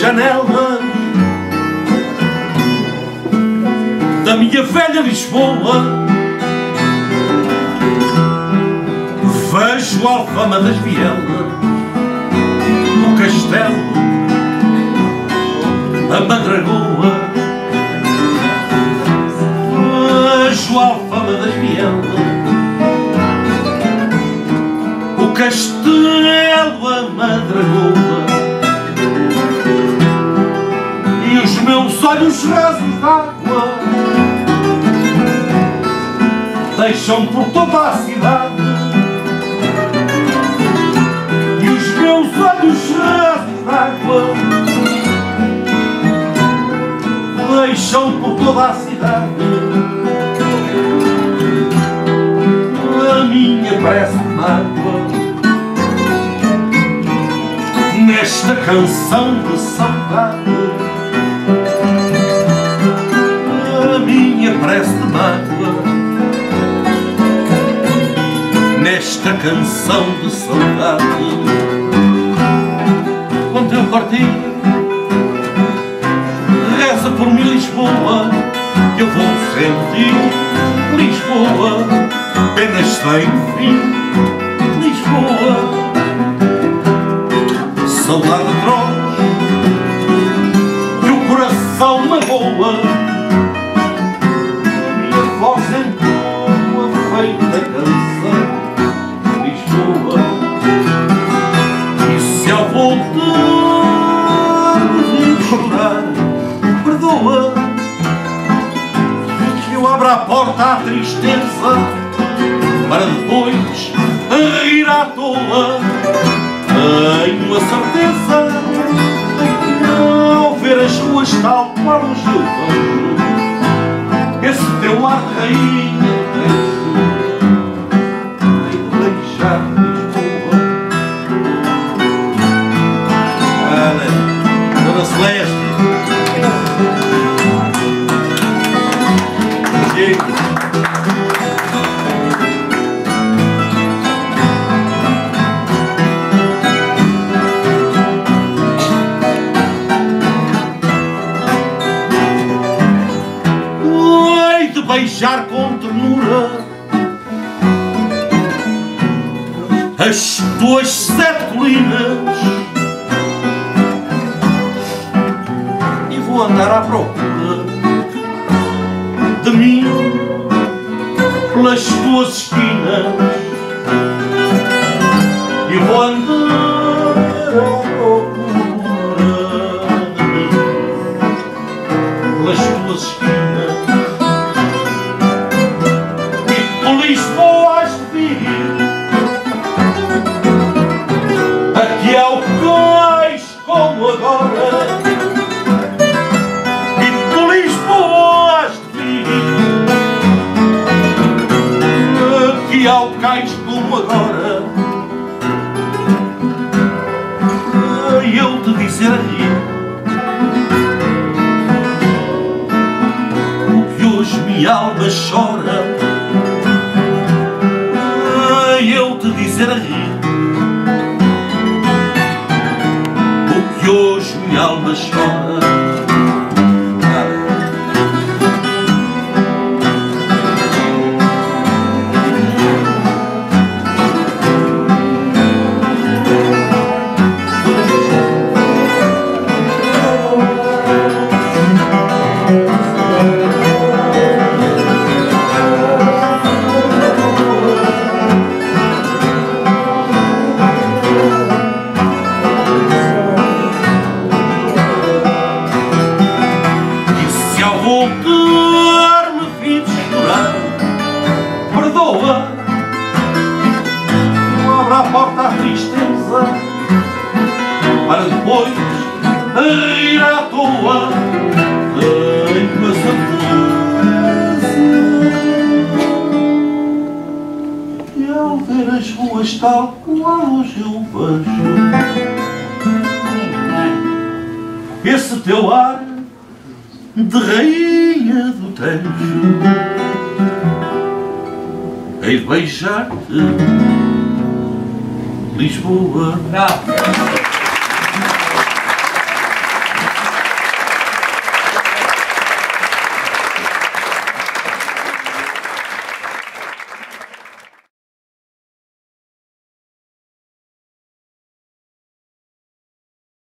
janelas da minha velha Lisboa. Vejo a alfama das vielas o castelo a madragoa. Vejo a alfama das vielas o castelo a madragoa os olhos rasos d'água deixam por toda a cidade. E os meus olhos rasos d'água deixam por toda a cidade. A minha de mágoa nesta canção de saudade prece de mágoa nesta canção de saudade quando eu parti reza por mim Lisboa que eu vou sentir Lisboa. Apenas sem fim Lisboa. Saudade atroz abra a porta à tristeza para depois rir à toa. Tenho a certeza ao ver as ruas tal qual os esse teu ar rainha beijar com ternura. As tuas sete colinas. E vou andar à procura de mim pelas tuas esquinas. E vou andar a rir. O que hoje minha alma chora Perdoa. Não abra a porta à tristeza. Para depois rir à toa. Tenho a certeza. Que ao ver as ruas tal qual hoje eu vejo Esse teu ar de rainha do Tejo Hei de beijar-te Lisboa Bravo.